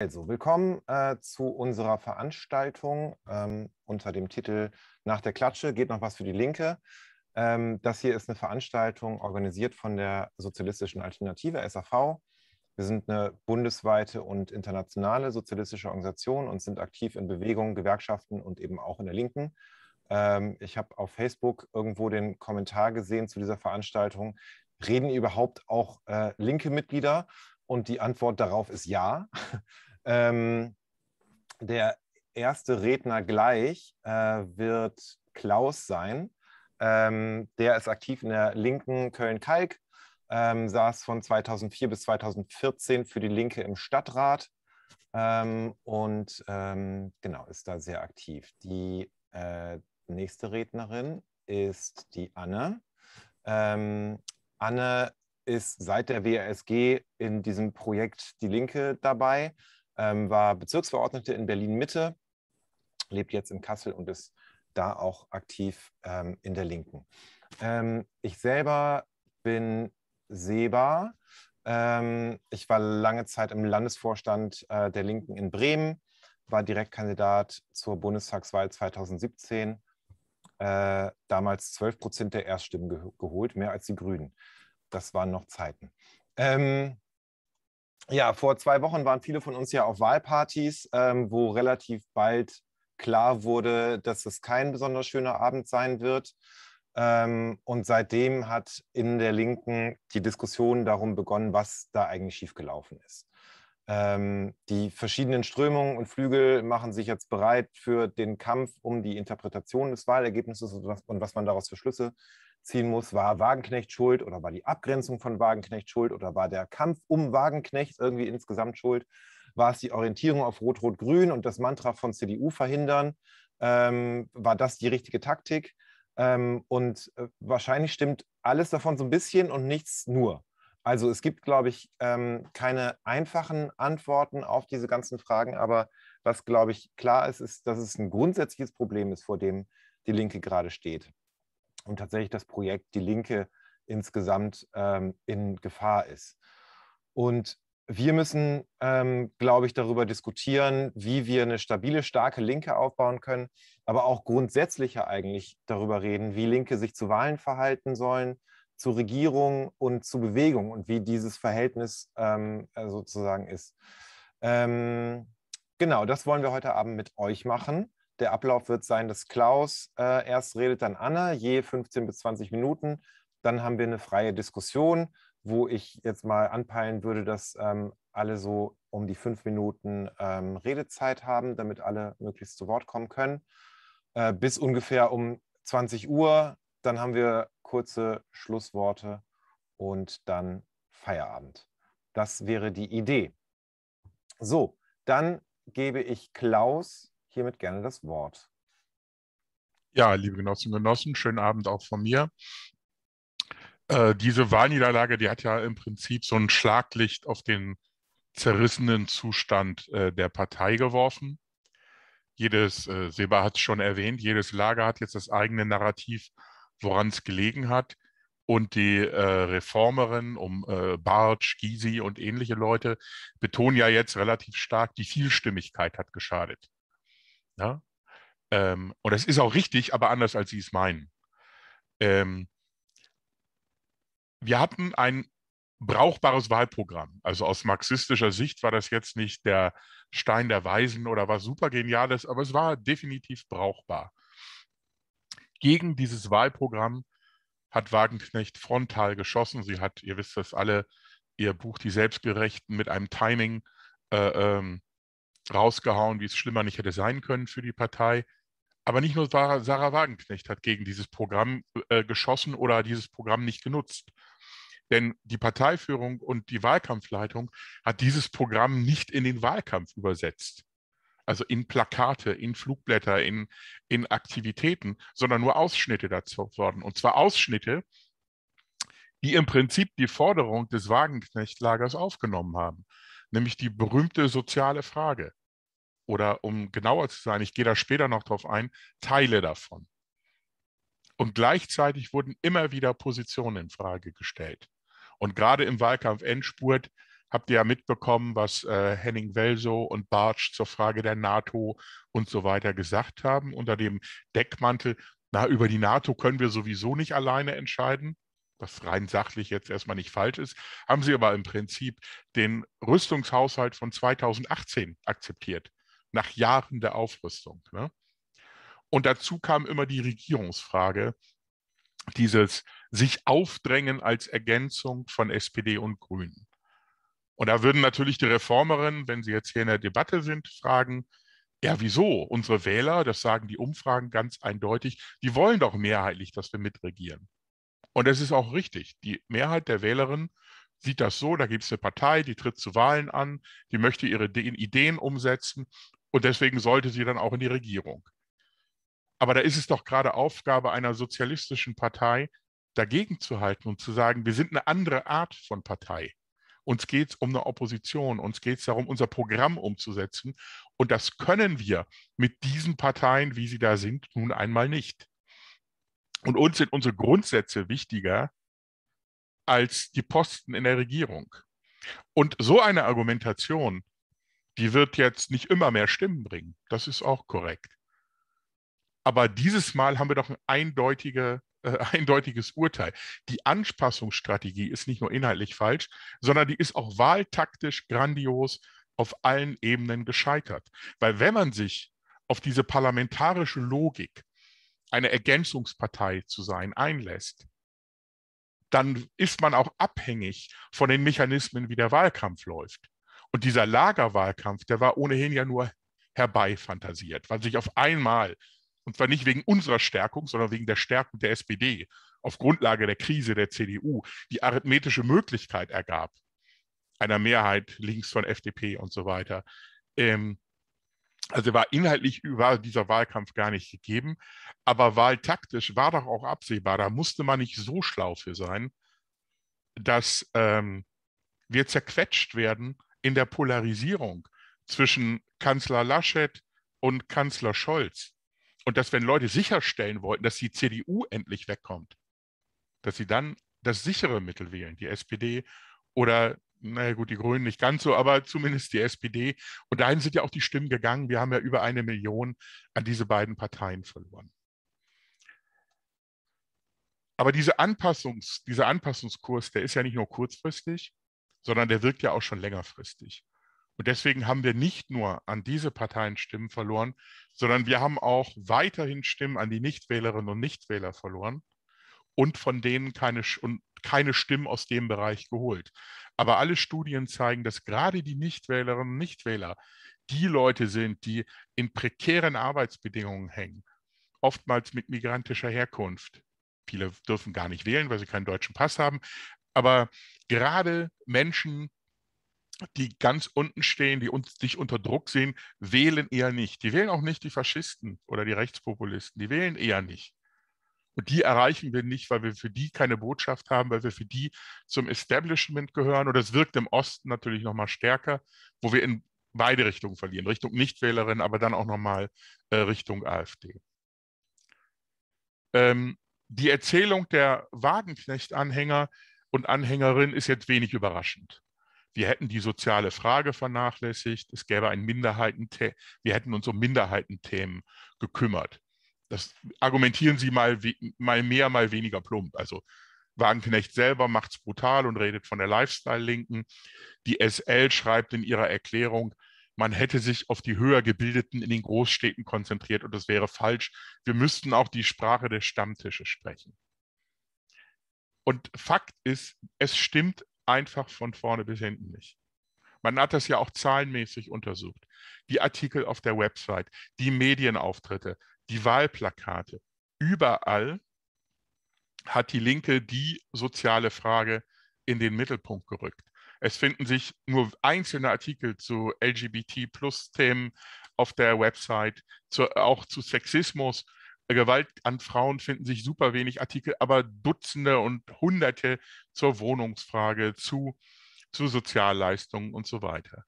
Also, willkommen äh, zu unserer Veranstaltung ähm, unter dem Titel Nach der Klatsche geht noch was für die Linke. Ähm, das hier ist eine Veranstaltung organisiert von der Sozialistischen Alternative, SAV. Wir sind eine bundesweite und internationale sozialistische Organisation und sind aktiv in Bewegungen, Gewerkschaften und eben auch in der Linken. Ähm, ich habe auf Facebook irgendwo den Kommentar gesehen zu dieser Veranstaltung. Reden überhaupt auch äh, linke Mitglieder? Und die Antwort darauf ist ja. Ähm, der erste Redner gleich äh, wird Klaus sein. Ähm, der ist aktiv in der linken Köln-Kalk, ähm, saß von 2004 bis 2014 für die Linke im Stadtrat ähm, und ähm, genau ist da sehr aktiv. Die äh, nächste Rednerin ist die Anne. Ähm, Anne ist seit der WASG in diesem Projekt Die Linke dabei ähm, war Bezirksverordnete in Berlin-Mitte, lebt jetzt in Kassel und ist da auch aktiv ähm, in der Linken. Ähm, ich selber bin Seba. Ähm, ich war lange Zeit im Landesvorstand äh, der Linken in Bremen, war Direktkandidat zur Bundestagswahl 2017. Äh, damals 12 Prozent der Erststimmen ge geholt, mehr als die Grünen. Das waren noch Zeiten. Ähm, ja, vor zwei Wochen waren viele von uns ja auf Wahlpartys, ähm, wo relativ bald klar wurde, dass es kein besonders schöner Abend sein wird. Ähm, und seitdem hat in der Linken die Diskussion darum begonnen, was da eigentlich schiefgelaufen ist. Ähm, die verschiedenen Strömungen und Flügel machen sich jetzt bereit für den Kampf um die Interpretation des Wahlergebnisses und was, und was man daraus für Schlüsse ziehen muss, war Wagenknecht schuld oder war die Abgrenzung von Wagenknecht schuld oder war der Kampf um Wagenknecht irgendwie insgesamt schuld? War es die Orientierung auf Rot-Rot-Grün und das Mantra von CDU verhindern? Ähm, war das die richtige Taktik? Ähm, und äh, wahrscheinlich stimmt alles davon so ein bisschen und nichts nur. Also es gibt, glaube ich, ähm, keine einfachen Antworten auf diese ganzen Fragen, aber was, glaube ich, klar ist, ist, dass es ein grundsätzliches Problem ist, vor dem die Linke gerade steht und tatsächlich das Projekt Die Linke insgesamt ähm, in Gefahr ist. Und wir müssen, ähm, glaube ich, darüber diskutieren, wie wir eine stabile, starke Linke aufbauen können, aber auch grundsätzlicher eigentlich darüber reden, wie Linke sich zu Wahlen verhalten sollen, zu Regierung und zu Bewegung und wie dieses Verhältnis ähm, äh, sozusagen ist. Ähm, genau, das wollen wir heute Abend mit euch machen. Der Ablauf wird sein, dass Klaus äh, erst redet, dann Anna, je 15 bis 20 Minuten. Dann haben wir eine freie Diskussion, wo ich jetzt mal anpeilen würde, dass ähm, alle so um die fünf Minuten ähm, Redezeit haben, damit alle möglichst zu Wort kommen können. Äh, bis ungefähr um 20 Uhr. Dann haben wir kurze Schlussworte und dann Feierabend. Das wäre die Idee. So, dann gebe ich Klaus hiermit gerne das Wort. Ja, liebe Genossinnen und Genossen, schönen Abend auch von mir. Äh, diese Wahlniederlage, die hat ja im Prinzip so ein Schlaglicht auf den zerrissenen Zustand äh, der Partei geworfen. Jedes, äh, Seba hat es schon erwähnt, jedes Lager hat jetzt das eigene Narrativ, woran es gelegen hat. Und die äh, Reformerin um Bartsch, Gysi und ähnliche Leute betonen ja jetzt relativ stark, die Vielstimmigkeit hat geschadet. Ja? Ähm, und das ist auch richtig, aber anders, als Sie es meinen. Ähm, wir hatten ein brauchbares Wahlprogramm. Also aus marxistischer Sicht war das jetzt nicht der Stein der Weisen oder was super Geniales, aber es war definitiv brauchbar. Gegen dieses Wahlprogramm hat Wagenknecht frontal geschossen. Sie hat, ihr wisst das alle, ihr Buch Die Selbstgerechten mit einem Timing äh, ähm, rausgehauen, wie es schlimmer nicht hätte sein können für die Partei. Aber nicht nur Sarah Wagenknecht hat gegen dieses Programm äh, geschossen oder dieses Programm nicht genutzt. Denn die Parteiführung und die Wahlkampfleitung hat dieses Programm nicht in den Wahlkampf übersetzt. Also in Plakate, in Flugblätter, in, in Aktivitäten, sondern nur Ausschnitte dazu worden. Und zwar Ausschnitte, die im Prinzip die Forderung des Wagenknecht-Lagers aufgenommen haben, nämlich die berühmte soziale Frage oder um genauer zu sein, ich gehe da später noch drauf ein, Teile davon. Und gleichzeitig wurden immer wieder Positionen in Frage gestellt. Und gerade im Wahlkampf Endspurt habt ihr ja mitbekommen, was äh, Henning Welso und Bartsch zur Frage der NATO und so weiter gesagt haben, unter dem Deckmantel, na, über die NATO können wir sowieso nicht alleine entscheiden, was rein sachlich jetzt erstmal nicht falsch ist, haben sie aber im Prinzip den Rüstungshaushalt von 2018 akzeptiert, nach Jahren der Aufrüstung. Ne? Und dazu kam immer die Regierungsfrage, dieses sich aufdrängen als Ergänzung von SPD und Grünen. Und da würden natürlich die Reformerinnen, wenn sie jetzt hier in der Debatte sind, fragen, ja, wieso? Unsere Wähler, das sagen die Umfragen ganz eindeutig, die wollen doch mehrheitlich, dass wir mitregieren. Und das ist auch richtig. Die Mehrheit der Wählerinnen sieht das so, da gibt es eine Partei, die tritt zu Wahlen an, die möchte ihre Ideen umsetzen und deswegen sollte sie dann auch in die Regierung. Aber da ist es doch gerade Aufgabe einer sozialistischen Partei, dagegen zu halten und zu sagen, wir sind eine andere Art von Partei. Uns geht es um eine Opposition, uns geht es darum, unser Programm umzusetzen. Und das können wir mit diesen Parteien, wie sie da sind, nun einmal nicht. Und uns sind unsere Grundsätze wichtiger als die Posten in der Regierung. Und so eine Argumentation, die wird jetzt nicht immer mehr Stimmen bringen. Das ist auch korrekt. Aber dieses Mal haben wir doch ein eindeutige, äh, eindeutiges Urteil. Die Anpassungsstrategie ist nicht nur inhaltlich falsch, sondern die ist auch wahltaktisch grandios auf allen Ebenen gescheitert. Weil wenn man sich auf diese parlamentarische Logik, eine Ergänzungspartei zu sein, einlässt, dann ist man auch abhängig von den Mechanismen, wie der Wahlkampf läuft. Und dieser Lagerwahlkampf, der war ohnehin ja nur herbeifantasiert, weil sich auf einmal und zwar nicht wegen unserer Stärkung, sondern wegen der Stärkung der SPD, auf Grundlage der Krise der CDU, die arithmetische Möglichkeit ergab, einer Mehrheit links von FDP und so weiter. Ähm, also war inhaltlich war dieser Wahlkampf gar nicht gegeben, aber wahltaktisch war doch auch absehbar, da musste man nicht so schlau für sein, dass ähm, wir zerquetscht werden in der Polarisierung zwischen Kanzler Laschet und Kanzler Scholz. Und dass, wenn Leute sicherstellen wollten, dass die CDU endlich wegkommt, dass sie dann das sichere Mittel wählen, die SPD oder, naja gut, die Grünen nicht ganz so, aber zumindest die SPD. Und dahin sind ja auch die Stimmen gegangen. Wir haben ja über eine Million an diese beiden Parteien verloren. Aber diese Anpassungs, dieser Anpassungskurs, der ist ja nicht nur kurzfristig, sondern der wirkt ja auch schon längerfristig. Und deswegen haben wir nicht nur an diese Parteien Stimmen verloren, sondern wir haben auch weiterhin Stimmen an die Nichtwählerinnen und Nichtwähler verloren und von denen keine, und keine Stimmen aus dem Bereich geholt. Aber alle Studien zeigen, dass gerade die Nichtwählerinnen und Nichtwähler die Leute sind, die in prekären Arbeitsbedingungen hängen, oftmals mit migrantischer Herkunft. Viele dürfen gar nicht wählen, weil sie keinen deutschen Pass haben. Aber gerade Menschen, die ganz unten stehen, die uns sich unter Druck sehen, wählen eher nicht. Die wählen auch nicht die Faschisten oder die Rechtspopulisten. Die wählen eher nicht. Und die erreichen wir nicht, weil wir für die keine Botschaft haben, weil wir für die zum Establishment gehören. Und es wirkt im Osten natürlich nochmal stärker, wo wir in beide Richtungen verlieren. Richtung Nichtwählerin, aber dann auch nochmal äh, Richtung AfD. Ähm, die Erzählung der Wagenknecht-Anhänger und Anhängerin ist jetzt wenig überraschend wir hätten die soziale Frage vernachlässigt, es gäbe ein Minderheitenthema, wir hätten uns um Minderheitenthemen gekümmert. Das argumentieren Sie mal, mal mehr, mal weniger plump. Also Wagenknecht selber macht es brutal und redet von der Lifestyle-Linken. Die SL schreibt in ihrer Erklärung, man hätte sich auf die höher gebildeten in den Großstädten konzentriert und das wäre falsch. Wir müssten auch die Sprache der Stammtische sprechen. Und Fakt ist, es stimmt einfach von vorne bis hinten nicht. Man hat das ja auch zahlenmäßig untersucht. Die Artikel auf der Website, die Medienauftritte, die Wahlplakate. Überall hat die Linke die soziale Frage in den Mittelpunkt gerückt. Es finden sich nur einzelne Artikel zu LGBT-Plus-Themen auf der Website, zu, auch zu Sexismus Gewalt an Frauen finden sich super wenig Artikel, aber Dutzende und Hunderte zur Wohnungsfrage, zu, zu Sozialleistungen und so weiter.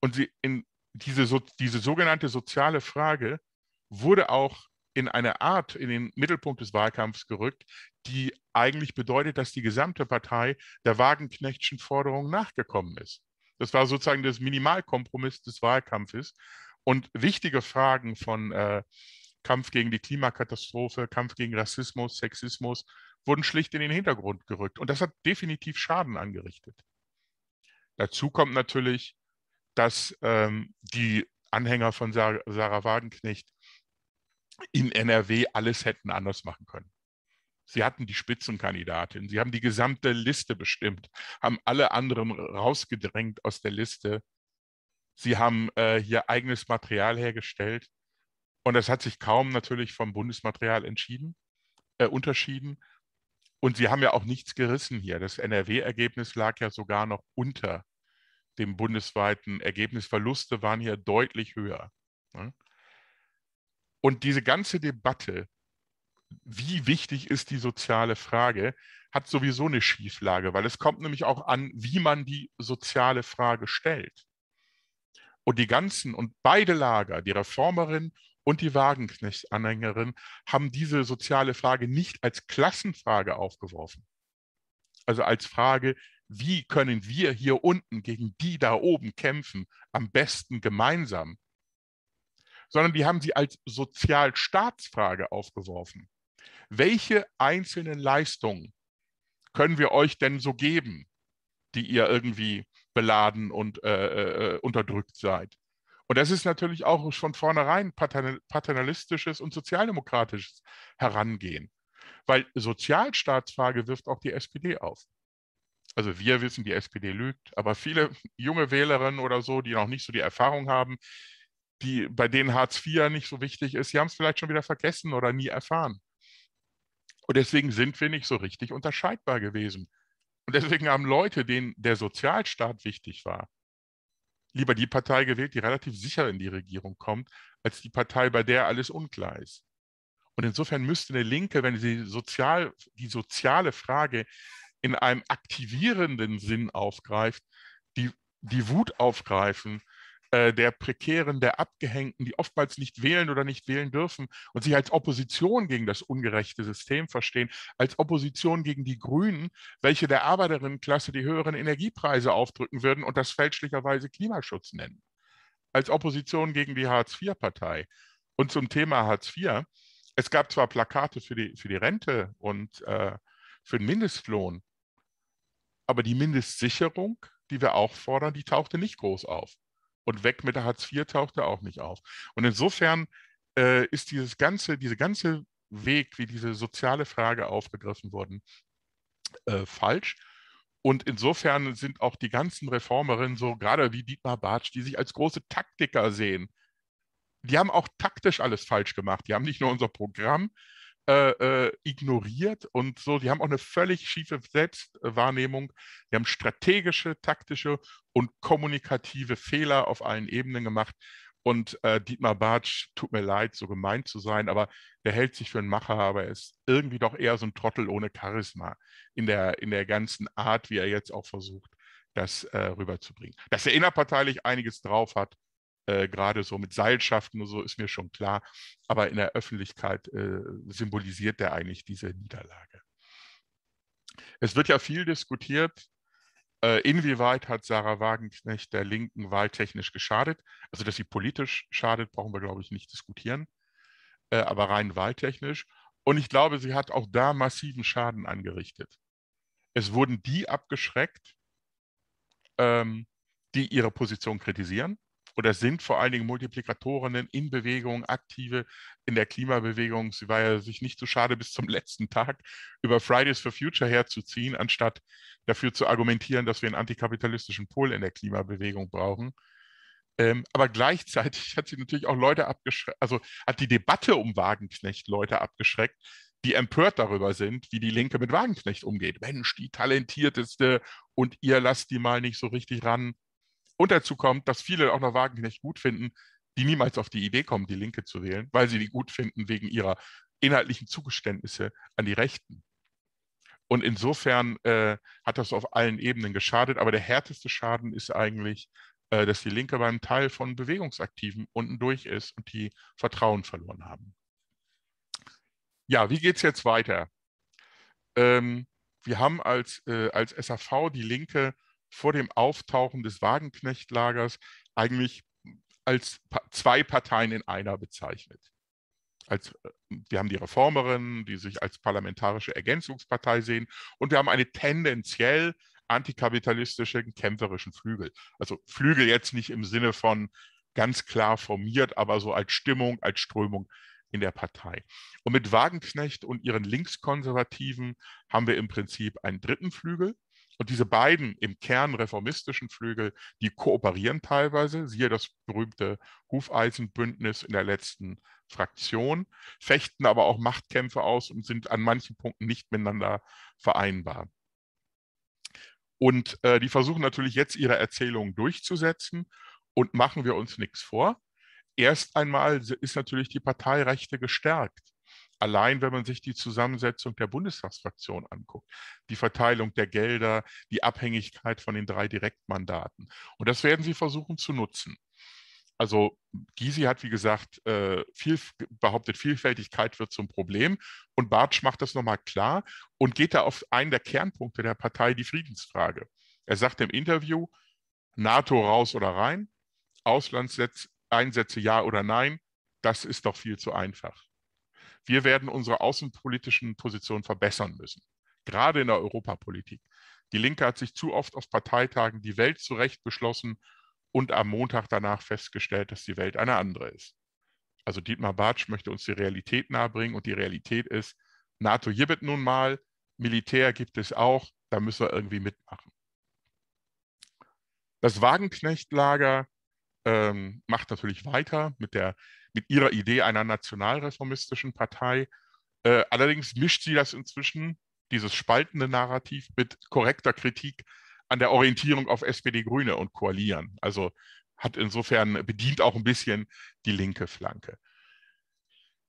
Und sie in diese, diese sogenannte soziale Frage wurde auch in eine Art in den Mittelpunkt des Wahlkampfs gerückt, die eigentlich bedeutet, dass die gesamte Partei der Wagenknechtschen Forderung nachgekommen ist. Das war sozusagen das Minimalkompromiss des Wahlkampfes. Und wichtige Fragen von äh, Kampf gegen die Klimakatastrophe, Kampf gegen Rassismus, Sexismus wurden schlicht in den Hintergrund gerückt. Und das hat definitiv Schaden angerichtet. Dazu kommt natürlich, dass ähm, die Anhänger von Sarah, Sarah Wagenknecht in NRW alles hätten anders machen können. Sie hatten die Spitzenkandidatin, sie haben die gesamte Liste bestimmt, haben alle anderen rausgedrängt aus der Liste. Sie haben äh, hier eigenes Material hergestellt und das hat sich kaum natürlich vom Bundesmaterial entschieden, äh, unterschieden. Und sie haben ja auch nichts gerissen hier. Das NRW-Ergebnis lag ja sogar noch unter dem bundesweiten Ergebnis. Verluste waren hier deutlich höher. Ne? Und diese ganze Debatte, wie wichtig ist die soziale Frage, hat sowieso eine Schieflage, weil es kommt nämlich auch an, wie man die soziale Frage stellt. Und die ganzen und beide Lager, die Reformerin und die Wagenknecht-Anhängerin, haben diese soziale Frage nicht als Klassenfrage aufgeworfen. Also als Frage, wie können wir hier unten gegen die da oben kämpfen, am besten gemeinsam, sondern die haben sie als Sozialstaatsfrage aufgeworfen. Welche einzelnen Leistungen können wir euch denn so geben, die ihr irgendwie beladen und äh, äh, unterdrückt seid? Und das ist natürlich auch von vornherein paternalistisches und sozialdemokratisches Herangehen, weil Sozialstaatsfrage wirft auch die SPD auf. Also wir wissen, die SPD lügt, aber viele junge Wählerinnen oder so, die noch nicht so die Erfahrung haben, die, bei denen Hartz IV nicht so wichtig ist, die haben es vielleicht schon wieder vergessen oder nie erfahren. Und deswegen sind wir nicht so richtig unterscheidbar gewesen. Und deswegen haben Leute, denen der Sozialstaat wichtig war, lieber die Partei gewählt, die relativ sicher in die Regierung kommt, als die Partei, bei der alles unklar ist. Und insofern müsste eine Linke, wenn sie sozial, die soziale Frage in einem aktivierenden Sinn aufgreift, die, die Wut aufgreifen, äh, der Prekären, der Abgehängten, die oftmals nicht wählen oder nicht wählen dürfen und sich als Opposition gegen das ungerechte System verstehen, als Opposition gegen die Grünen, welche der Arbeiterinnenklasse die höheren Energiepreise aufdrücken würden und das fälschlicherweise Klimaschutz nennen. Als Opposition gegen die Hartz-IV-Partei. Und zum Thema Hartz IV, es gab zwar Plakate für die, für die Rente und äh, für den Mindestlohn, aber die Mindestsicherung, die wir auch fordern, die tauchte nicht groß auf und weg mit der Hartz IV tauchte auch nicht auf. Und insofern äh, ist dieses ganze, diese ganze Weg, wie diese soziale Frage aufgegriffen wurde, äh, falsch. Und insofern sind auch die ganzen Reformerinnen, so gerade wie Dietmar Bartsch, die sich als große Taktiker sehen, die haben auch taktisch alles falsch gemacht. Die haben nicht nur unser Programm äh, äh, ignoriert und so. Die haben auch eine völlig schiefe Selbstwahrnehmung. Die haben strategische, taktische und kommunikative Fehler auf allen Ebenen gemacht. Und äh, Dietmar Bartsch, tut mir leid, so gemeint zu sein, aber der hält sich für einen Macher, aber er ist irgendwie doch eher so ein Trottel ohne Charisma in der, in der ganzen Art, wie er jetzt auch versucht, das äh, rüberzubringen. Dass er innerparteilich einiges drauf hat, äh, gerade so mit Seilschaften und so ist mir schon klar. Aber in der Öffentlichkeit äh, symbolisiert er eigentlich diese Niederlage. Es wird ja viel diskutiert, äh, inwieweit hat Sarah Wagenknecht der Linken wahltechnisch geschadet. Also, dass sie politisch schadet, brauchen wir, glaube ich, nicht diskutieren, äh, aber rein wahltechnisch. Und ich glaube, sie hat auch da massiven Schaden angerichtet. Es wurden die abgeschreckt, ähm, die ihre Position kritisieren oder sind vor allen Dingen Multiplikatorinnen in Bewegung, aktive in der Klimabewegung. Sie war ja sich nicht so schade, bis zum letzten Tag über Fridays for Future herzuziehen, anstatt dafür zu argumentieren, dass wir einen antikapitalistischen Pol in der Klimabewegung brauchen. Ähm, aber gleichzeitig hat sie natürlich auch Leute abgeschreckt, also hat die Debatte um Wagenknecht Leute abgeschreckt, die empört darüber sind, wie die Linke mit Wagenknecht umgeht. Mensch, die talentierteste und ihr lasst die mal nicht so richtig ran. Und dazu kommt, dass viele auch noch Wagenknecht gut finden, die niemals auf die Idee kommen, die Linke zu wählen, weil sie die gut finden wegen ihrer inhaltlichen Zugeständnisse an die Rechten. Und insofern äh, hat das auf allen Ebenen geschadet. Aber der härteste Schaden ist eigentlich, äh, dass die Linke beim Teil von Bewegungsaktiven unten durch ist und die Vertrauen verloren haben. Ja, wie geht es jetzt weiter? Ähm, wir haben als, äh, als SAV die Linke vor dem Auftauchen des Wagenknecht-Lagers eigentlich als zwei Parteien in einer bezeichnet. Als, wir haben die Reformerinnen, die sich als parlamentarische Ergänzungspartei sehen, und wir haben eine tendenziell antikapitalistischen, kämpferischen Flügel. Also Flügel jetzt nicht im Sinne von ganz klar formiert, aber so als Stimmung, als Strömung in der Partei. Und mit Wagenknecht und ihren Linkskonservativen haben wir im Prinzip einen dritten Flügel. Und diese beiden im Kern reformistischen Flügel, die kooperieren teilweise, siehe das berühmte Hufeisenbündnis in der letzten Fraktion, fechten aber auch Machtkämpfe aus und sind an manchen Punkten nicht miteinander vereinbar. Und äh, die versuchen natürlich jetzt ihre Erzählungen durchzusetzen und machen wir uns nichts vor. Erst einmal ist natürlich die Parteirechte gestärkt. Allein wenn man sich die Zusammensetzung der Bundestagsfraktion anguckt, die Verteilung der Gelder, die Abhängigkeit von den drei Direktmandaten. Und das werden sie versuchen zu nutzen. Also Gysi hat, wie gesagt, äh, viel, behauptet, Vielfältigkeit wird zum Problem. Und Bartsch macht das nochmal klar und geht da auf einen der Kernpunkte der Partei, die Friedensfrage. Er sagt im Interview, NATO raus oder rein, Auslandseinsätze ja oder nein, das ist doch viel zu einfach. Wir werden unsere außenpolitischen Positionen verbessern müssen, gerade in der Europapolitik. Die Linke hat sich zu oft auf Parteitagen die Welt zurecht beschlossen und am Montag danach festgestellt, dass die Welt eine andere ist. Also Dietmar Bartsch möchte uns die Realität nahebringen und die Realität ist, NATO gibt nun mal, Militär gibt es auch, da müssen wir irgendwie mitmachen. Das Wagenknecht-Lager ähm, macht natürlich weiter mit, der, mit ihrer Idee einer nationalreformistischen Partei. Äh, allerdings mischt sie das inzwischen, dieses spaltende Narrativ, mit korrekter Kritik an der Orientierung auf SPD-Grüne und Koalieren. Also hat insofern bedient auch ein bisschen die linke Flanke.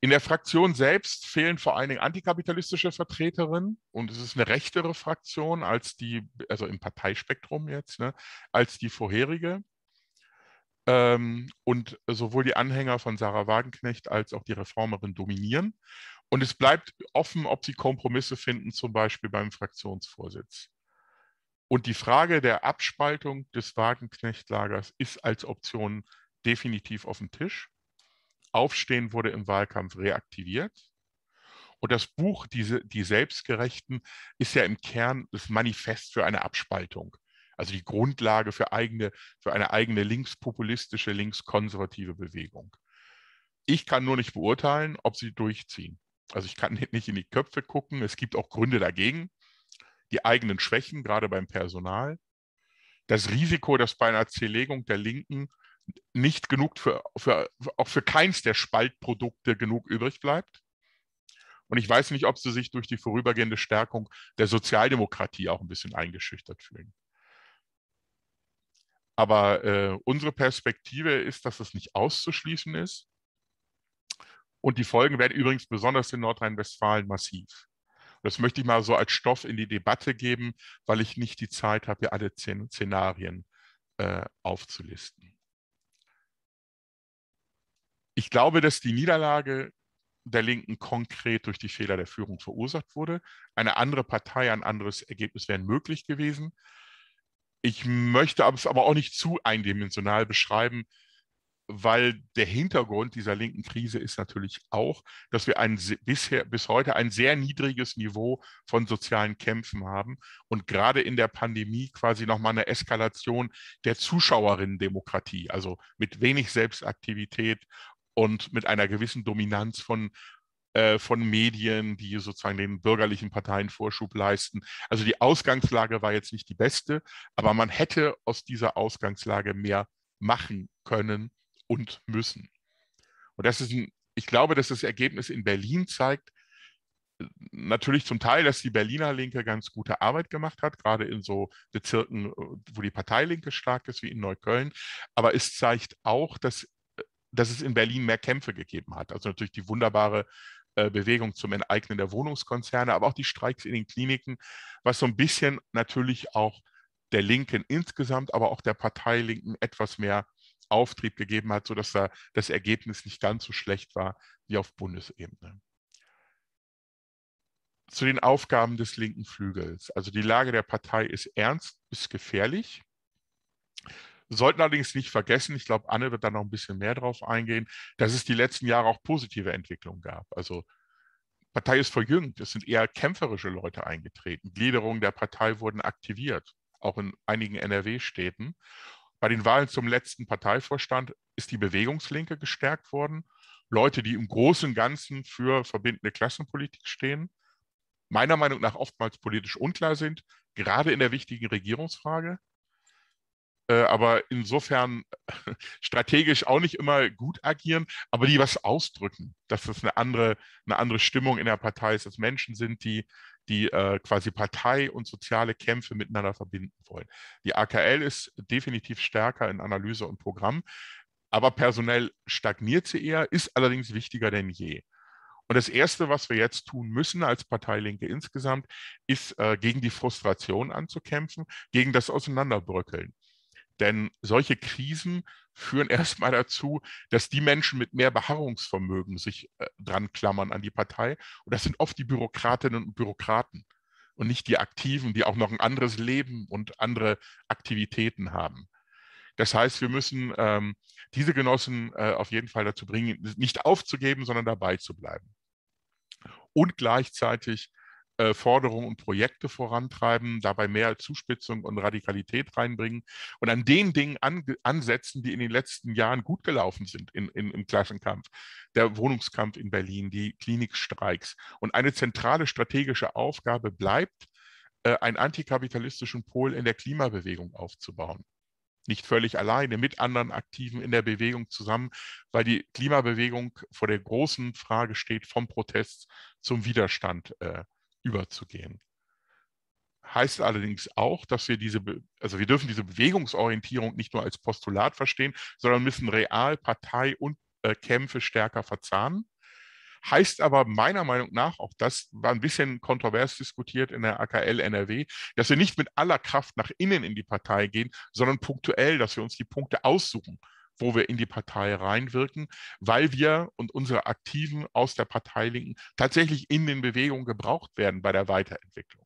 In der Fraktion selbst fehlen vor allen Dingen antikapitalistische Vertreterinnen und es ist eine rechtere Fraktion als die, also im Parteispektrum jetzt, ne, als die vorherige. Ähm, und sowohl die Anhänger von Sarah Wagenknecht als auch die Reformerin dominieren. Und es bleibt offen, ob sie Kompromisse finden, zum Beispiel beim Fraktionsvorsitz. Und die Frage der Abspaltung des Wagenknecht-Lagers ist als Option definitiv auf dem Tisch. Aufstehen wurde im Wahlkampf reaktiviert. Und das Buch, diese, die Selbstgerechten, ist ja im Kern das Manifest für eine Abspaltung. Also die Grundlage für, eigene, für eine eigene linkspopulistische, linkskonservative Bewegung. Ich kann nur nicht beurteilen, ob sie durchziehen. Also ich kann nicht in die Köpfe gucken. Es gibt auch Gründe dagegen die eigenen Schwächen, gerade beim Personal, das Risiko, dass bei einer Zerlegung der Linken nicht genug für, für, auch für keins der Spaltprodukte genug übrig bleibt. Und ich weiß nicht, ob sie sich durch die vorübergehende Stärkung der Sozialdemokratie auch ein bisschen eingeschüchtert fühlen. Aber äh, unsere Perspektive ist, dass es nicht auszuschließen ist. Und die Folgen werden übrigens besonders in Nordrhein-Westfalen massiv. Das möchte ich mal so als Stoff in die Debatte geben, weil ich nicht die Zeit habe, hier alle Szenarien äh, aufzulisten. Ich glaube, dass die Niederlage der Linken konkret durch die Fehler der Führung verursacht wurde. Eine andere Partei, ein anderes Ergebnis wären möglich gewesen. Ich möchte es aber auch nicht zu eindimensional beschreiben, weil der Hintergrund dieser linken Krise ist natürlich auch, dass wir ein, bisher, bis heute ein sehr niedriges Niveau von sozialen Kämpfen haben und gerade in der Pandemie quasi nochmal eine Eskalation der Zuschauerinnendemokratie, also mit wenig Selbstaktivität und mit einer gewissen Dominanz von, von Medien, die sozusagen den bürgerlichen Parteien Vorschub leisten. Also die Ausgangslage war jetzt nicht die beste, aber man hätte aus dieser Ausgangslage mehr machen können und müssen. Und das ist ein, ich glaube, dass das Ergebnis in Berlin zeigt, natürlich zum Teil, dass die Berliner Linke ganz gute Arbeit gemacht hat, gerade in so Bezirken, wo die Parteilinke stark ist, wie in Neukölln. Aber es zeigt auch, dass, dass es in Berlin mehr Kämpfe gegeben hat. Also natürlich die wunderbare äh, Bewegung zum Enteignen der Wohnungskonzerne, aber auch die Streiks in den Kliniken, was so ein bisschen natürlich auch der Linken insgesamt, aber auch der Parteilinken etwas mehr Auftrieb gegeben hat, sodass da das Ergebnis nicht ganz so schlecht war wie auf Bundesebene. zu den Aufgaben des linken Flügels. Also die Lage der Partei ist ernst, ist gefährlich. Sollten allerdings nicht vergessen, ich glaube, Anne wird da noch ein bisschen mehr drauf eingehen, dass es die letzten Jahre auch positive Entwicklungen gab. Also Partei ist verjüngt, es sind eher kämpferische Leute eingetreten. Gliederungen der Partei wurden aktiviert, auch in einigen NRW-Städten. Bei den Wahlen zum letzten Parteivorstand ist die Bewegungslinke gestärkt worden. Leute, die im Großen und Ganzen für verbindende Klassenpolitik stehen, meiner Meinung nach oftmals politisch unklar sind, gerade in der wichtigen Regierungsfrage. Äh, aber insofern strategisch auch nicht immer gut agieren, aber die was ausdrücken, dass das eine andere, eine andere Stimmung in der Partei ist, dass Menschen sind, die, die äh, quasi Partei und soziale Kämpfe miteinander verbinden wollen. Die AKL ist definitiv stärker in Analyse und Programm, aber personell stagniert sie eher, ist allerdings wichtiger denn je. Und das Erste, was wir jetzt tun müssen als Parteilinke insgesamt, ist äh, gegen die Frustration anzukämpfen, gegen das Auseinanderbröckeln. Denn solche Krisen führen erstmal dazu, dass die Menschen mit mehr Beharrungsvermögen sich äh, dran klammern an die Partei. Und das sind oft die Bürokratinnen und Bürokraten und nicht die Aktiven, die auch noch ein anderes Leben und andere Aktivitäten haben. Das heißt, wir müssen ähm, diese Genossen äh, auf jeden Fall dazu bringen, nicht aufzugeben, sondern dabei zu bleiben. Und gleichzeitig äh, Forderungen und Projekte vorantreiben, dabei mehr Zuspitzung und Radikalität reinbringen und an den Dingen an, ansetzen, die in den letzten Jahren gut gelaufen sind in, in, im Klassenkampf. Der Wohnungskampf in Berlin, die Klinikstreiks. Und eine zentrale strategische Aufgabe bleibt, äh, einen antikapitalistischen Pol in der Klimabewegung aufzubauen nicht völlig alleine, mit anderen Aktiven in der Bewegung zusammen, weil die Klimabewegung vor der großen Frage steht, vom Protest zum Widerstand äh, überzugehen. Heißt allerdings auch, dass wir diese, also wir dürfen diese Bewegungsorientierung nicht nur als Postulat verstehen, sondern müssen real Partei und äh, Kämpfe stärker verzahnen. Heißt aber meiner Meinung nach, auch das war ein bisschen kontrovers diskutiert in der AKL NRW, dass wir nicht mit aller Kraft nach innen in die Partei gehen, sondern punktuell, dass wir uns die Punkte aussuchen, wo wir in die Partei reinwirken, weil wir und unsere Aktiven aus der Parteilinken tatsächlich in den Bewegungen gebraucht werden bei der Weiterentwicklung.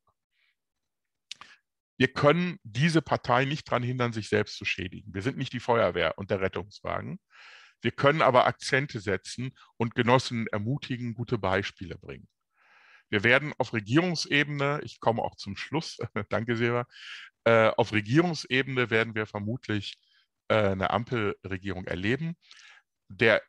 Wir können diese Partei nicht daran hindern, sich selbst zu schädigen. Wir sind nicht die Feuerwehr und der Rettungswagen. Wir können aber Akzente setzen und Genossen ermutigen, gute Beispiele bringen. Wir werden auf Regierungsebene, ich komme auch zum Schluss, danke sehr, äh, auf Regierungsebene werden wir vermutlich eine Ampelregierung erleben. Der,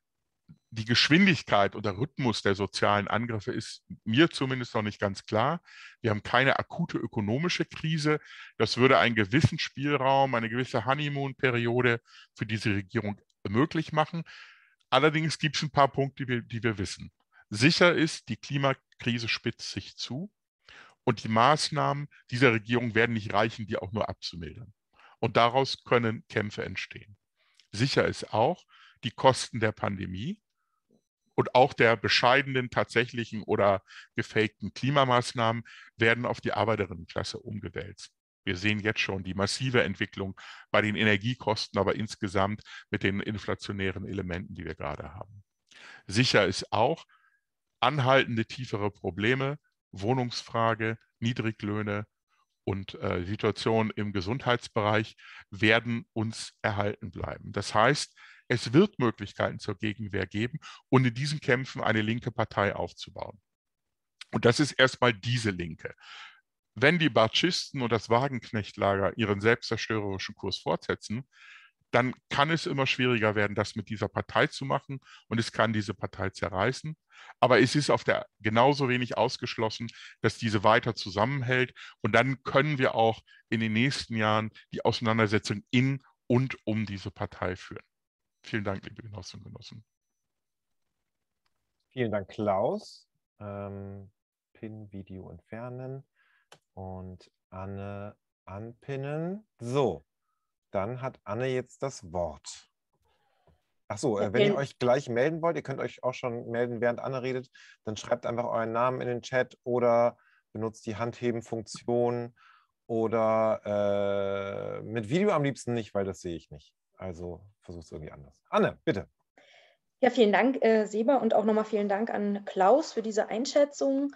die Geschwindigkeit und der Rhythmus der sozialen Angriffe ist mir zumindest noch nicht ganz klar. Wir haben keine akute ökonomische Krise. Das würde einen gewissen Spielraum, eine gewisse Honeymoon-Periode für diese Regierung möglich machen. Allerdings gibt es ein paar Punkte, die wir, die wir wissen. Sicher ist, die Klimakrise spitzt sich zu und die Maßnahmen dieser Regierung werden nicht reichen, die auch nur abzumildern. Und daraus können Kämpfe entstehen. Sicher ist auch, die Kosten der Pandemie und auch der bescheidenen tatsächlichen oder gefakten Klimamaßnahmen werden auf die Arbeiterinnenklasse umgewälzt. Wir sehen jetzt schon die massive Entwicklung bei den Energiekosten, aber insgesamt mit den inflationären Elementen, die wir gerade haben. Sicher ist auch, anhaltende tiefere Probleme, Wohnungsfrage, Niedriglöhne, und äh, Situationen im Gesundheitsbereich werden uns erhalten bleiben. Das heißt, es wird Möglichkeiten zur Gegenwehr geben und in diesen Kämpfen eine linke Partei aufzubauen. Und das ist erstmal diese Linke. Wenn die Batschisten und das Wagenknechtlager ihren selbstzerstörerischen Kurs fortsetzen, dann kann es immer schwieriger werden, das mit dieser Partei zu machen und es kann diese Partei zerreißen. Aber es ist auf der genauso wenig ausgeschlossen, dass diese weiter zusammenhält und dann können wir auch in den nächsten Jahren die Auseinandersetzung in und um diese Partei führen. Vielen Dank, liebe Genossinnen und Genossen. Vielen Dank, Klaus. Ähm, Pin, Video entfernen und Anne anpinnen. So, dann hat Anne jetzt das Wort. Achso, äh, wenn ihr euch gleich melden wollt, ihr könnt euch auch schon melden, während Anne redet, dann schreibt einfach euren Namen in den Chat oder benutzt die Handheben-Funktion oder äh, mit Video am liebsten nicht, weil das sehe ich nicht. Also versucht es irgendwie anders. Anne, bitte. Ja, vielen Dank, äh, Seba, und auch nochmal vielen Dank an Klaus für diese Einschätzung.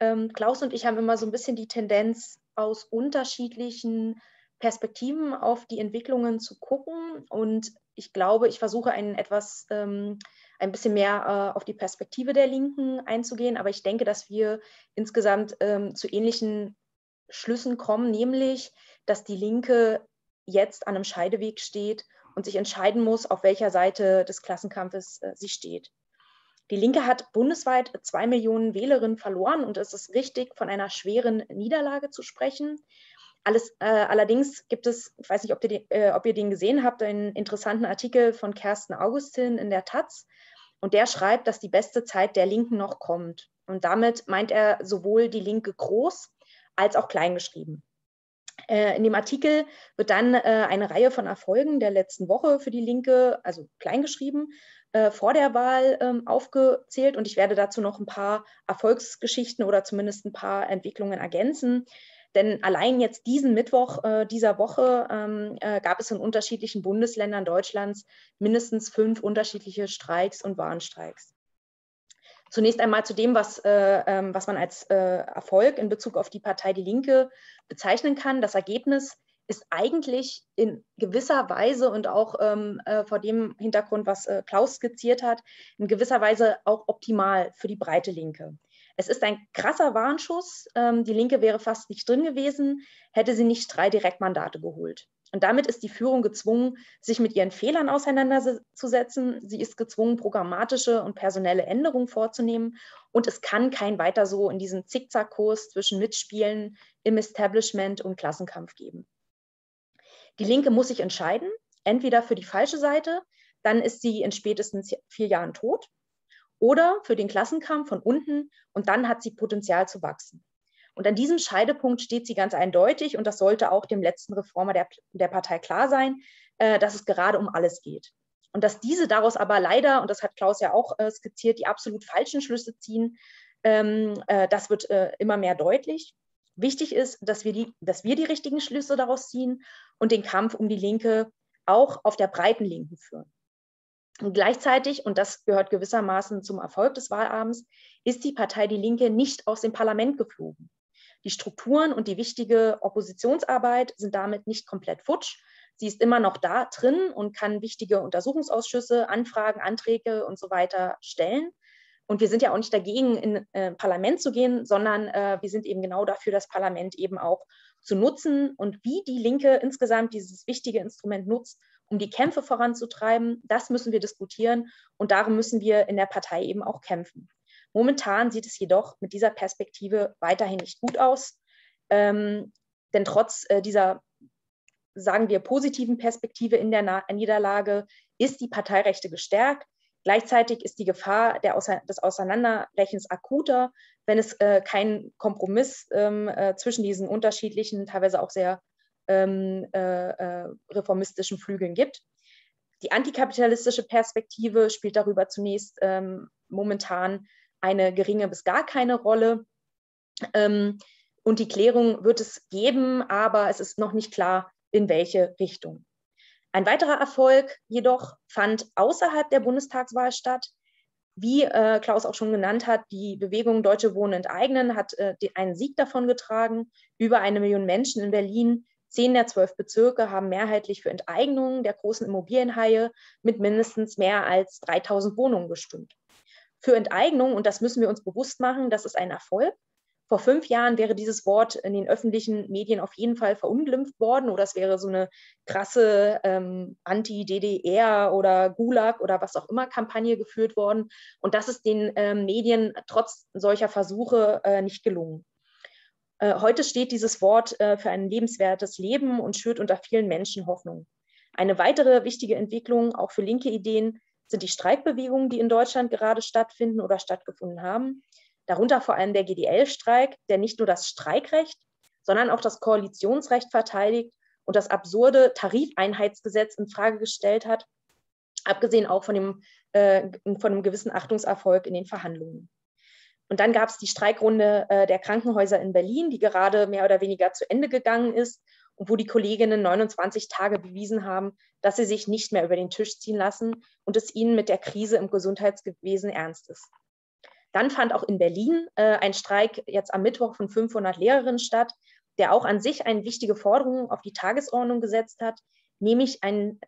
Ähm, Klaus und ich haben immer so ein bisschen die Tendenz, aus unterschiedlichen Perspektiven auf die Entwicklungen zu gucken. Und ich glaube, ich versuche einen etwas, ähm, ein bisschen mehr äh, auf die Perspektive der Linken einzugehen. Aber ich denke, dass wir insgesamt ähm, zu ähnlichen Schlüssen kommen, nämlich, dass die Linke jetzt an einem Scheideweg steht und sich entscheiden muss, auf welcher Seite des Klassenkampfes äh, sie steht. Die Linke hat bundesweit zwei Millionen Wählerinnen verloren und es ist richtig, von einer schweren Niederlage zu sprechen. Alles, äh, allerdings gibt es, ich weiß nicht, ob ihr, äh, ob ihr den gesehen habt, einen interessanten Artikel von Kersten Augustin in der Taz. Und der schreibt, dass die beste Zeit der Linken noch kommt. Und damit meint er sowohl die Linke groß als auch klein geschrieben. Äh, in dem Artikel wird dann äh, eine Reihe von Erfolgen der letzten Woche für die Linke, also kleingeschrieben, äh, vor der Wahl ähm, aufgezählt und ich werde dazu noch ein paar Erfolgsgeschichten oder zumindest ein paar Entwicklungen ergänzen. Denn allein jetzt diesen Mittwoch äh, dieser Woche ähm, äh, gab es in unterschiedlichen Bundesländern Deutschlands mindestens fünf unterschiedliche Streiks und Warnstreiks. Zunächst einmal zu dem, was, äh, ähm, was man als äh, Erfolg in Bezug auf die Partei Die Linke bezeichnen kann. Das Ergebnis ist eigentlich in gewisser Weise und auch ähm, äh, vor dem Hintergrund, was äh, Klaus skizziert hat, in gewisser Weise auch optimal für die breite Linke. Es ist ein krasser Warnschuss. Ähm, die Linke wäre fast nicht drin gewesen, hätte sie nicht drei Direktmandate geholt. Und damit ist die Führung gezwungen, sich mit ihren Fehlern auseinanderzusetzen. Sie ist gezwungen, programmatische und personelle Änderungen vorzunehmen. Und es kann kein weiter so in diesem Zickzackkurs zwischen Mitspielen im Establishment und Klassenkampf geben. Die Linke muss sich entscheiden, entweder für die falsche Seite, dann ist sie in spätestens vier Jahren tot, oder für den Klassenkampf von unten und dann hat sie Potenzial zu wachsen. Und an diesem Scheidepunkt steht sie ganz eindeutig und das sollte auch dem letzten Reformer der, der Partei klar sein, äh, dass es gerade um alles geht. Und dass diese daraus aber leider, und das hat Klaus ja auch äh, skizziert, die absolut falschen Schlüsse ziehen, ähm, äh, das wird äh, immer mehr deutlich. Wichtig ist, dass wir, die, dass wir die richtigen Schlüsse daraus ziehen und den Kampf um die Linke auch auf der breiten Linken führen. Gleichzeitig, und das gehört gewissermaßen zum Erfolg des Wahlabends, ist die Partei Die Linke nicht aus dem Parlament geflogen. Die Strukturen und die wichtige Oppositionsarbeit sind damit nicht komplett futsch. Sie ist immer noch da drin und kann wichtige Untersuchungsausschüsse, Anfragen, Anträge und so weiter stellen. Und wir sind ja auch nicht dagegen, in äh, Parlament zu gehen, sondern äh, wir sind eben genau dafür, das Parlament eben auch zu nutzen und wie die Linke insgesamt dieses wichtige Instrument nutzt, um die Kämpfe voranzutreiben, das müssen wir diskutieren und darum müssen wir in der Partei eben auch kämpfen. Momentan sieht es jedoch mit dieser Perspektive weiterhin nicht gut aus, ähm, denn trotz äh, dieser, sagen wir, positiven Perspektive in der Na Niederlage ist die Parteirechte gestärkt. Gleichzeitig ist die Gefahr Ause des Auseinanderbrechens akuter, wenn es äh, keinen Kompromiss ähm, äh, zwischen diesen unterschiedlichen, teilweise auch sehr ähm, äh, äh, reformistischen Flügeln gibt. Die antikapitalistische Perspektive spielt darüber zunächst ähm, momentan eine geringe bis gar keine Rolle. Ähm, und die Klärung wird es geben, aber es ist noch nicht klar, in welche Richtung. Ein weiterer Erfolg jedoch fand außerhalb der Bundestagswahl statt. Wie äh, Klaus auch schon genannt hat, die Bewegung Deutsche Wohnen enteignen hat äh, die, einen Sieg davon getragen. Über eine Million Menschen in Berlin, zehn der zwölf Bezirke, haben mehrheitlich für Enteignungen der großen Immobilienhaie mit mindestens mehr als 3000 Wohnungen gestimmt für Enteignung, und das müssen wir uns bewusst machen, das ist ein Erfolg. Vor fünf Jahren wäre dieses Wort in den öffentlichen Medien auf jeden Fall verunglimpft worden oder es wäre so eine krasse ähm, Anti-DDR oder Gulag oder was auch immer Kampagne geführt worden. Und das ist den ähm, Medien trotz solcher Versuche äh, nicht gelungen. Äh, heute steht dieses Wort äh, für ein lebenswertes Leben und schürt unter vielen Menschen Hoffnung. Eine weitere wichtige Entwicklung, auch für linke Ideen, sind die Streikbewegungen, die in Deutschland gerade stattfinden oder stattgefunden haben. Darunter vor allem der GDL-Streik, der nicht nur das Streikrecht, sondern auch das Koalitionsrecht verteidigt und das absurde Tarifeinheitsgesetz in Frage gestellt hat, abgesehen auch von dem, äh, von einem gewissen Achtungserfolg in den Verhandlungen. Und dann gab es die Streikrunde äh, der Krankenhäuser in Berlin, die gerade mehr oder weniger zu Ende gegangen ist und wo die Kolleginnen 29 Tage bewiesen haben, dass sie sich nicht mehr über den Tisch ziehen lassen und es ihnen mit der Krise im Gesundheitswesen ernst ist. Dann fand auch in Berlin äh, ein Streik jetzt am Mittwoch von 500 Lehrerinnen statt, der auch an sich eine wichtige Forderung auf die Tagesordnung gesetzt hat, nämlich einen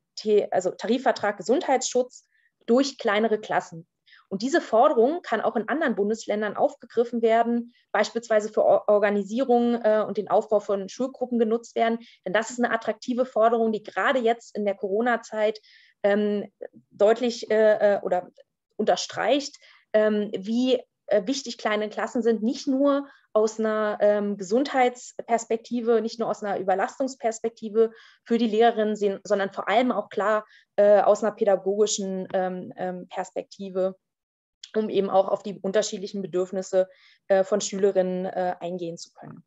also Tarifvertrag Gesundheitsschutz durch kleinere Klassen. Und diese Forderung kann auch in anderen Bundesländern aufgegriffen werden, beispielsweise für Organisierung äh, und den Aufbau von Schulgruppen genutzt werden. Denn das ist eine attraktive Forderung, die gerade jetzt in der Corona-Zeit ähm, deutlich äh, äh oder unterstreicht, ähm, wie wichtig kleine Klassen sind, nicht nur aus einer ähm, Gesundheitsperspektive, nicht nur aus einer Überlastungsperspektive für die Lehrerinnen, sondern vor allem auch klar äh, aus einer pädagogischen ähm, ähm, Perspektive um eben auch auf die unterschiedlichen Bedürfnisse äh, von Schülerinnen äh, eingehen zu können.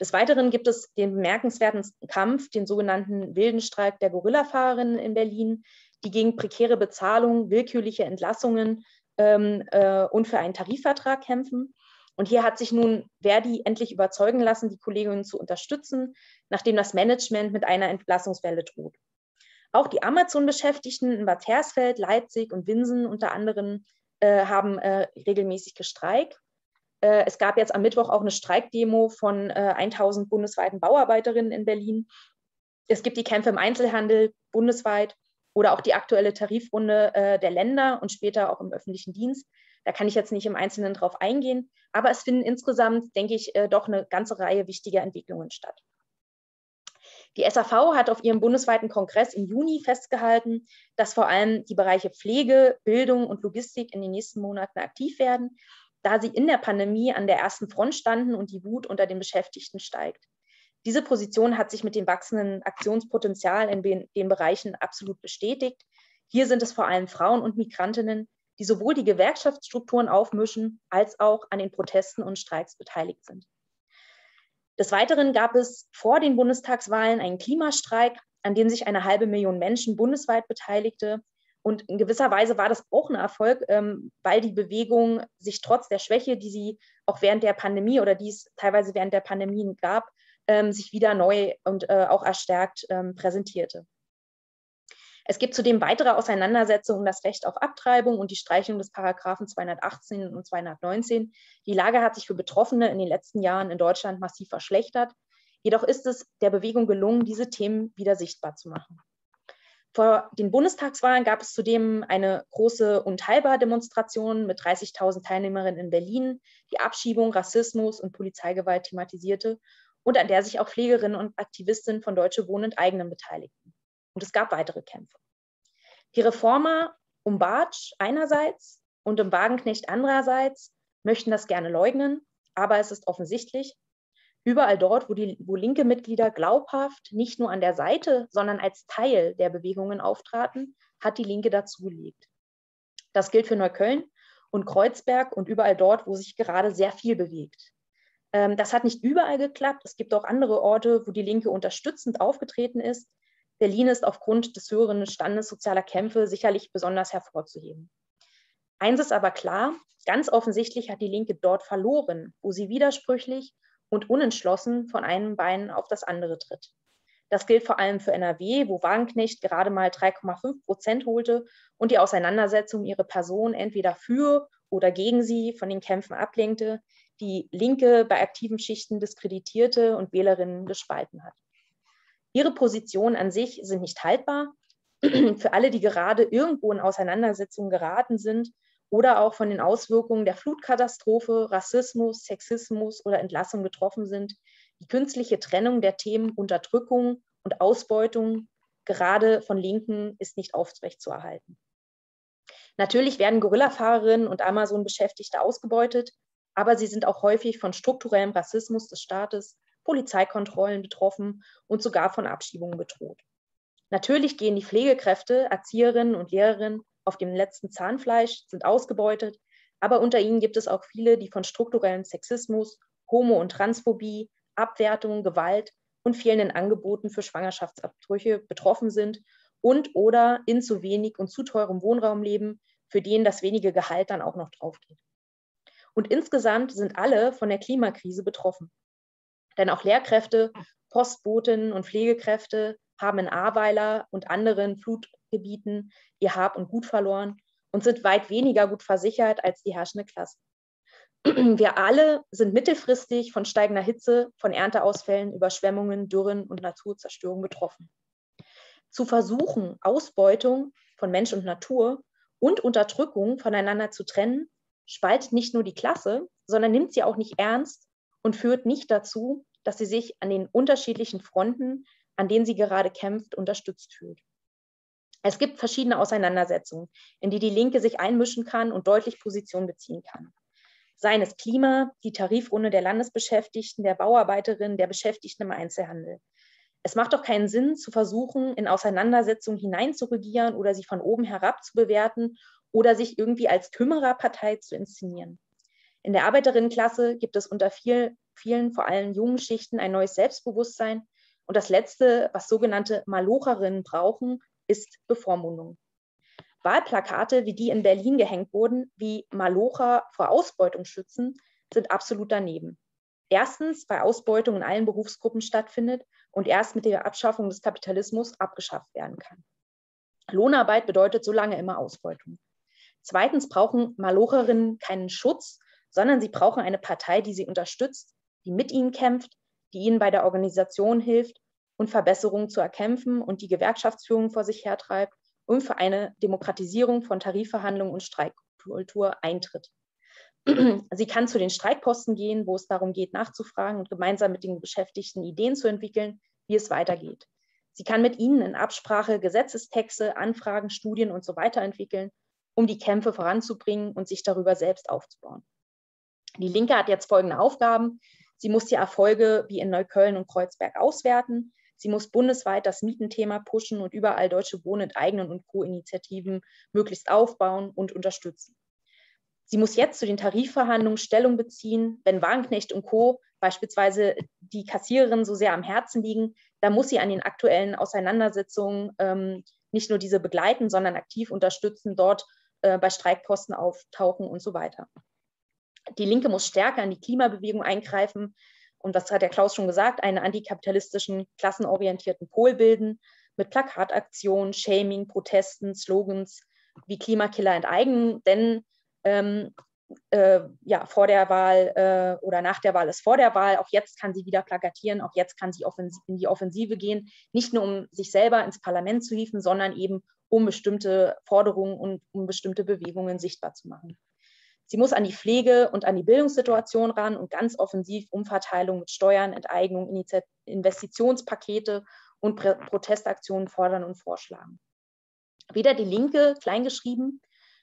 Des Weiteren gibt es den bemerkenswerten Kampf, den sogenannten wilden Streik der Gorillafahrerinnen in Berlin, die gegen prekäre Bezahlung, willkürliche Entlassungen ähm, äh, und für einen Tarifvertrag kämpfen. Und hier hat sich nun Verdi endlich überzeugen lassen, die Kolleginnen zu unterstützen, nachdem das Management mit einer Entlassungswelle droht. Auch die Amazon-Beschäftigten in Bad Hersfeld, Leipzig und Winsen unter anderem äh, haben äh, regelmäßig gestreikt. Äh, es gab jetzt am Mittwoch auch eine Streikdemo von 1000 bundesweiten Bauarbeiterinnen in Berlin. Es gibt die Kämpfe im Einzelhandel bundesweit oder auch die aktuelle Tarifrunde der Länder und später auch im öffentlichen Dienst. Da kann ich jetzt nicht im Einzelnen drauf eingehen, aber es finden insgesamt, denke ich, doch eine ganze Reihe wichtiger Entwicklungen statt. Die SAV hat auf ihrem bundesweiten Kongress im Juni festgehalten, dass vor allem die Bereiche Pflege, Bildung und Logistik in den nächsten Monaten aktiv werden, da sie in der Pandemie an der ersten Front standen und die Wut unter den Beschäftigten steigt. Diese Position hat sich mit dem wachsenden Aktionspotenzial in den Bereichen absolut bestätigt. Hier sind es vor allem Frauen und Migrantinnen, die sowohl die Gewerkschaftsstrukturen aufmischen als auch an den Protesten und Streiks beteiligt sind. Des Weiteren gab es vor den Bundestagswahlen einen Klimastreik, an dem sich eine halbe Million Menschen bundesweit beteiligte. Und in gewisser Weise war das auch ein Erfolg, ähm, weil die Bewegung sich trotz der Schwäche, die sie auch während der Pandemie oder die es teilweise während der Pandemie gab, ähm, sich wieder neu und äh, auch erstärkt ähm, präsentierte. Es gibt zudem weitere Auseinandersetzungen um das Recht auf Abtreibung und die Streichung des Paragraphen 218 und 219. Die Lage hat sich für Betroffene in den letzten Jahren in Deutschland massiv verschlechtert. Jedoch ist es der Bewegung gelungen, diese Themen wieder sichtbar zu machen. Vor den Bundestagswahlen gab es zudem eine große Unteilbar-Demonstration mit 30.000 Teilnehmerinnen in Berlin, die Abschiebung, Rassismus und Polizeigewalt thematisierte und an der sich auch Pflegerinnen und Aktivistinnen von Deutsche Wohnen enteignen beteiligten. Und es gab weitere Kämpfe. Die Reformer um Bartsch einerseits und um Wagenknecht andererseits möchten das gerne leugnen, aber es ist offensichtlich, überall dort, wo, die, wo linke Mitglieder glaubhaft nicht nur an der Seite, sondern als Teil der Bewegungen auftraten, hat die Linke dazugelegt. Das gilt für Neukölln und Kreuzberg und überall dort, wo sich gerade sehr viel bewegt. Ähm, das hat nicht überall geklappt. Es gibt auch andere Orte, wo die Linke unterstützend aufgetreten ist, Berlin ist aufgrund des höheren Standes sozialer Kämpfe sicherlich besonders hervorzuheben. Eins ist aber klar, ganz offensichtlich hat die Linke dort verloren, wo sie widersprüchlich und unentschlossen von einem Bein auf das andere tritt. Das gilt vor allem für NRW, wo Wagenknecht gerade mal 3,5 Prozent holte und die Auseinandersetzung ihre Person entweder für oder gegen sie von den Kämpfen ablenkte, die Linke bei aktiven Schichten diskreditierte und Wählerinnen gespalten hat. Ihre Positionen an sich sind nicht haltbar. Für alle, die gerade irgendwo in Auseinandersetzungen geraten sind oder auch von den Auswirkungen der Flutkatastrophe, Rassismus, Sexismus oder Entlassung getroffen sind, die künstliche Trennung der Themen Unterdrückung und Ausbeutung gerade von Linken ist nicht aufrechtzuerhalten. Natürlich werden Gorillafahrerinnen und Amazon-Beschäftigte ausgebeutet, aber sie sind auch häufig von strukturellem Rassismus des Staates Polizeikontrollen betroffen und sogar von Abschiebungen bedroht. Natürlich gehen die Pflegekräfte, Erzieherinnen und Lehrerinnen auf dem letzten Zahnfleisch, sind ausgebeutet, aber unter ihnen gibt es auch viele, die von strukturellem Sexismus, Homo- und Transphobie, Abwertung, Gewalt und fehlenden Angeboten für Schwangerschaftsabbrüche betroffen sind und oder in zu wenig und zu teurem Wohnraum leben, für den das wenige Gehalt dann auch noch draufgeht. Und insgesamt sind alle von der Klimakrise betroffen. Denn auch Lehrkräfte, Postboten und Pflegekräfte haben in Ahrweiler und anderen Flutgebieten ihr Hab und Gut verloren und sind weit weniger gut versichert als die herrschende Klasse. Wir alle sind mittelfristig von steigender Hitze, von Ernteausfällen, Überschwemmungen, Dürren und Naturzerstörung betroffen. Zu versuchen, Ausbeutung von Mensch und Natur und Unterdrückung voneinander zu trennen, spaltet nicht nur die Klasse, sondern nimmt sie auch nicht ernst und führt nicht dazu, dass sie sich an den unterschiedlichen Fronten, an denen sie gerade kämpft, unterstützt fühlt. Es gibt verschiedene Auseinandersetzungen, in die die Linke sich einmischen kann und deutlich Position beziehen kann. Seien es Klima, die Tarifrunde der Landesbeschäftigten, der Bauarbeiterinnen, der Beschäftigten im Einzelhandel. Es macht doch keinen Sinn, zu versuchen, in Auseinandersetzungen hineinzuregieren oder sie von oben herab zu bewerten oder sich irgendwie als Kümmererpartei zu inszenieren. In der Arbeiterinnenklasse gibt es unter viel, vielen, vor allem jungen Schichten, ein neues Selbstbewusstsein. Und das Letzte, was sogenannte Malocherinnen brauchen, ist Bevormundung. Wahlplakate, wie die in Berlin gehängt wurden, wie Malocher vor Ausbeutung schützen, sind absolut daneben. Erstens, weil Ausbeutung in allen Berufsgruppen stattfindet und erst mit der Abschaffung des Kapitalismus abgeschafft werden kann. Lohnarbeit bedeutet so lange immer Ausbeutung. Zweitens brauchen Malocherinnen keinen Schutz, sondern sie brauchen eine Partei, die sie unterstützt, die mit ihnen kämpft, die ihnen bei der Organisation hilft und Verbesserungen zu erkämpfen und die Gewerkschaftsführung vor sich hertreibt und für eine Demokratisierung von Tarifverhandlungen und Streikkultur eintritt. Sie kann zu den Streikposten gehen, wo es darum geht, nachzufragen und gemeinsam mit den Beschäftigten Ideen zu entwickeln, wie es weitergeht. Sie kann mit ihnen in Absprache Gesetzestexte, Anfragen, Studien und so weiter entwickeln, um die Kämpfe voranzubringen und sich darüber selbst aufzubauen. Die Linke hat jetzt folgende Aufgaben. Sie muss die Erfolge wie in Neukölln und Kreuzberg auswerten. Sie muss bundesweit das Mietenthema pushen und überall Deutsche Wohnen enteignen und Co-Initiativen möglichst aufbauen und unterstützen. Sie muss jetzt zu den Tarifverhandlungen Stellung beziehen. Wenn Wagenknecht und Co. beispielsweise die Kassiererin so sehr am Herzen liegen, dann muss sie an den aktuellen Auseinandersetzungen ähm, nicht nur diese begleiten, sondern aktiv unterstützen, dort äh, bei Streikposten auftauchen und so weiter. Die Linke muss stärker in die Klimabewegung eingreifen und was hat der Klaus schon gesagt, einen antikapitalistischen, klassenorientierten Pol bilden mit Plakataktionen, Shaming, Protesten, Slogans wie Klimakiller enteignen. Denn ähm, äh, ja, vor der Wahl äh, oder nach der Wahl ist vor der Wahl. Auch jetzt kann sie wieder plakatieren, auch jetzt kann sie in die Offensive gehen, nicht nur um sich selber ins Parlament zu hieven, sondern eben um bestimmte Forderungen und um bestimmte Bewegungen sichtbar zu machen. Sie muss an die Pflege und an die Bildungssituation ran und ganz offensiv Umverteilung mit Steuern, Enteignung, Investitionspakete und Protestaktionen fordern und vorschlagen. Weder die Linke, kleingeschrieben,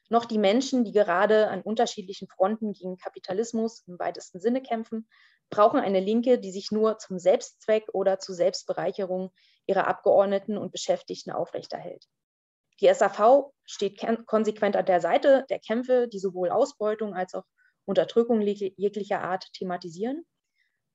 noch die Menschen, die gerade an unterschiedlichen Fronten gegen Kapitalismus im weitesten Sinne kämpfen, brauchen eine Linke, die sich nur zum Selbstzweck oder zur Selbstbereicherung ihrer Abgeordneten und Beschäftigten aufrechterhält. Die SAV steht konsequent an der Seite der Kämpfe, die sowohl Ausbeutung als auch Unterdrückung jeglicher Art thematisieren.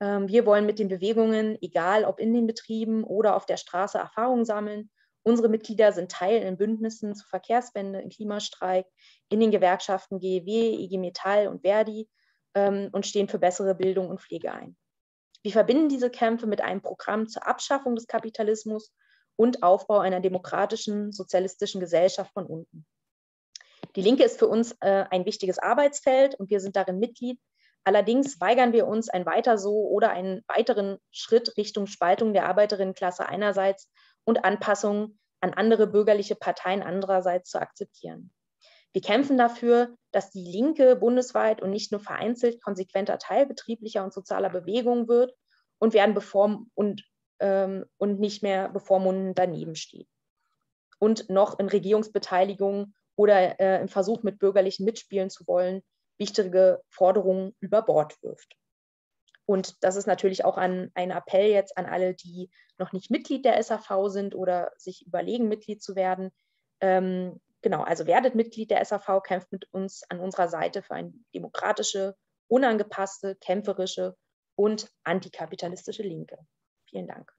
Ähm, wir wollen mit den Bewegungen, egal ob in den Betrieben oder auf der Straße, Erfahrungen sammeln. Unsere Mitglieder sind Teil in Bündnissen zur Verkehrswende, im Klimastreik, in den Gewerkschaften GEW, IG Metall und Verdi ähm, und stehen für bessere Bildung und Pflege ein. Wir verbinden diese Kämpfe mit einem Programm zur Abschaffung des Kapitalismus und Aufbau einer demokratischen, sozialistischen Gesellschaft von unten. Die Linke ist für uns äh, ein wichtiges Arbeitsfeld und wir sind darin Mitglied. Allerdings weigern wir uns, ein weiter so oder einen weiteren Schritt Richtung Spaltung der Arbeiterinnenklasse einerseits und Anpassung an andere bürgerliche Parteien andererseits zu akzeptieren. Wir kämpfen dafür, dass die Linke bundesweit und nicht nur vereinzelt konsequenter Teil betrieblicher und sozialer Bewegungen wird und werden und ähm, und nicht mehr bevormundend daneben steht. Und noch in Regierungsbeteiligung oder äh, im Versuch, mit Bürgerlichen mitspielen zu wollen, wichtige Forderungen über Bord wirft. Und das ist natürlich auch an, ein Appell jetzt an alle, die noch nicht Mitglied der SAV sind oder sich überlegen, Mitglied zu werden. Ähm, genau, also werdet Mitglied der SAV, kämpft mit uns an unserer Seite für eine demokratische, unangepasste, kämpferische und antikapitalistische Linke. Vielen Dank.